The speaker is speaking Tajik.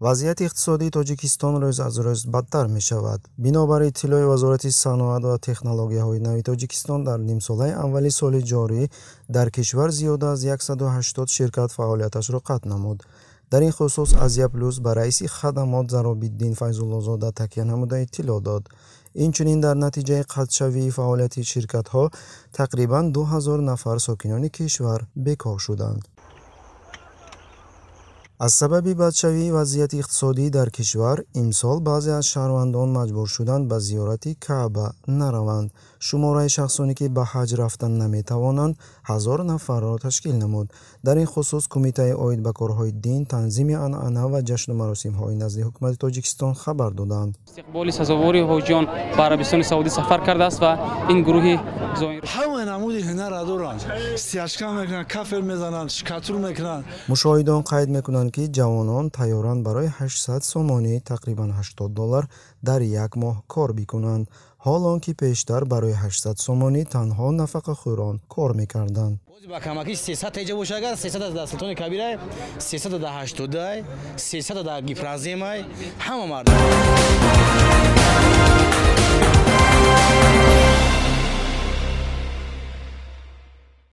вазъияти иқтисодии тоҷикистон рӯз аз рӯз бадтар мешавад. Бинобар иттилои вазорати саноат ва технологияҳои нави тоҷикистон дар нимсолаи аввали соли ҷорӣ дар кишвар зиёда аз 180 ширкат фаъолияташро қатъ намуд. Дар ин хусус азия плюс ба раиси хадамот заробиддин файзуллозода такя намуда иттилоъ дод. Инчунин дар натиҷаи қатъшавии фаъолияти ширкатҳо тақрибан 2000 нафар сокинони кишвар бекор шуданд аз сабаби бадшавии вазъияти иқтисодӣ дар кишвар имсол баъзе аз шаҳрвандон маҷбур шуданд ба зиёрати каъба нараванд. Шумораи шахсоне ки ба ҳаҷ рафтан наметавонанд ҳазор нафарро ташкил намуд. Дар ин хусус кумитаи оид ба корҳои дин танзими анъана ва ҷашну маросимҳои назди ҳукумати тоҷикистон хабар доданд. Истиқболи сазовори ҳоҷиён ба арабистони саудӣ сафар кардааст ва ин гурӯҳи ҳама намуди ҳунара доранд стяшка мекунанд кафел мезананд шкатур мекунанд. Мушоҳидон қайд мекунанд ки ҷавонон тайёранд барои 800 сомонӣ тақрибан 80 доллар дар як моҳ кор бикунанд. Ҳол он ки пештар барои 800 сомонӣ танҳо нафақахӯрон кор мекарданд. Ба камаки 300 теҷа боша агар 300 дар султони кабирай 300 дар ҳаштодай 300 дар гипраземай ҳама мардум